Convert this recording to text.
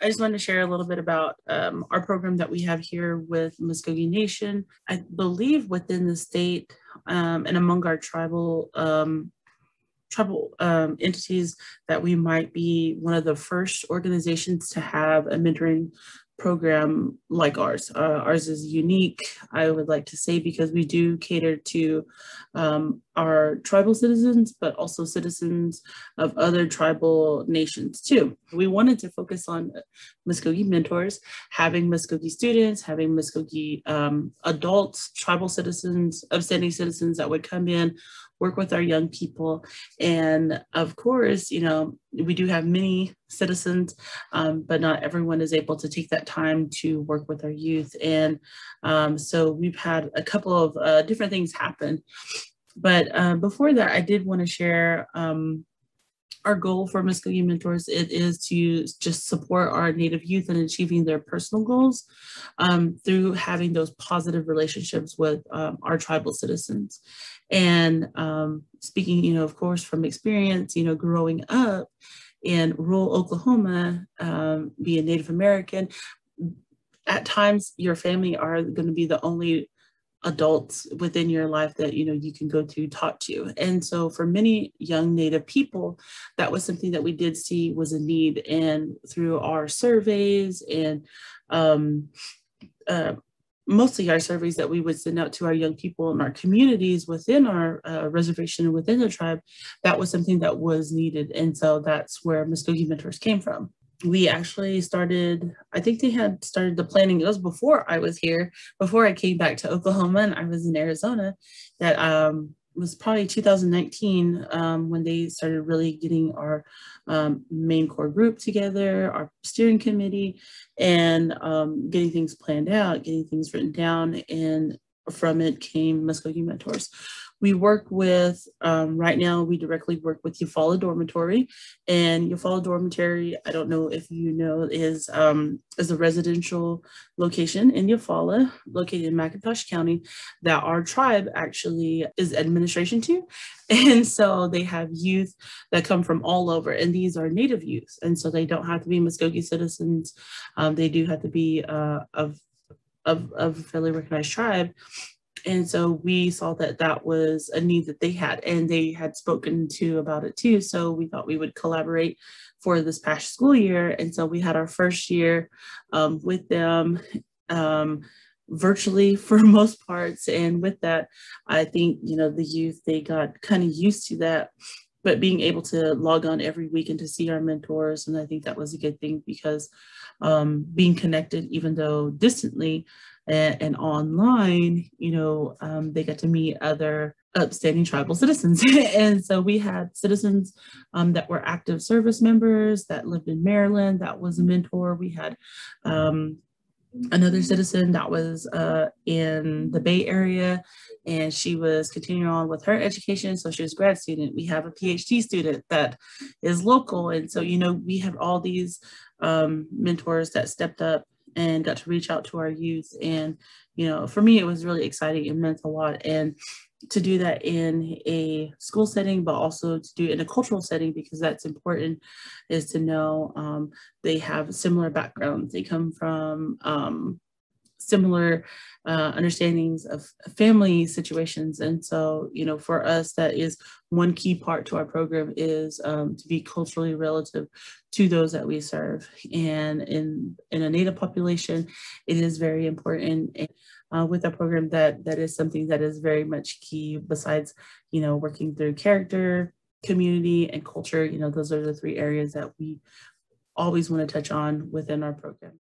I just wanted to share a little bit about um, our program that we have here with Muscogee Nation. I believe within the state um, and among our tribal um, tribal um, entities that we might be one of the first organizations to have a mentoring program like ours. Uh, ours is unique, I would like to say, because we do cater to um, our tribal citizens, but also citizens of other tribal nations too. We wanted to focus on Muskogee mentors, having Muskogee students, having Muskogee um, adults, tribal citizens, upstanding citizens that would come in work with our young people. And of course, you know, we do have many citizens, um, but not everyone is able to take that time to work with our youth. And um, so we've had a couple of uh, different things happen. But uh, before that, I did want to share um, our goal for Mvskoke Mentors it is to just support our Native youth in achieving their personal goals um, through having those positive relationships with um, our tribal citizens. And um, speaking, you know, of course, from experience, you know, growing up in rural Oklahoma, um, being Native American, at times your family are going to be the only adults within your life that you know you can go to talk to and so for many young native people that was something that we did see was a need and through our surveys and um, uh, mostly our surveys that we would send out to our young people in our communities within our uh, reservation and within the tribe, that was something that was needed. And so that's where Mvskoke Mentors came from. We actually started, I think they had started the planning, it was before I was here, before I came back to Oklahoma and I was in Arizona, that um, was probably 2019 um, when they started really getting our um, main core group together, our steering committee, and um, getting things planned out, getting things written down. And from it came Mvskoke Mentors. We work with, um, right now, we directly work with Eufaula Dormitory. And Eufaula Dormitory, I don't know if you know, is, um, is a residential location in Eufaula, located in McIntosh County, that our tribe actually is administration to. And so they have youth that come from all over, and these are Native youth. And so they don't have to be Muskogee citizens. Um, they do have to be uh, of of, of a federally recognized tribe. And so we saw that that was a need that they had, and they had spoken to about it too. So we thought we would collaborate for this past school year. And so we had our first year um, with them um, virtually for most parts. And with that, I think, you know, the youth, they got kind of used to that but being able to log on every week and to see our mentors and i think that was a good thing because um, being connected even though distantly and, and online, you know, um, they get to meet other upstanding tribal citizens. and so we had citizens um, that were active service members that lived in Maryland, that was a mentor. We had um, another citizen that was uh, in the Bay Area and she was continuing on with her education. So she was grad student. We have a PhD student that is local. And so, you know, we have all these um, mentors that stepped up and got to reach out to our youth. And, you know, for me, it was really exciting. It meant a lot. And to do that in a school setting, but also to do it in a cultural setting, because that's important, is to know um, they have similar backgrounds. They come from um, similar uh, understandings of family situations. And so, you know, for us, that is one key part to our program is um, to be culturally relative to those that we serve. And in, in a Native population, it is very important. And, uh, with our program that that is something that is very much key besides you know working through character community and culture you know those are the three areas that we always want to touch on within our program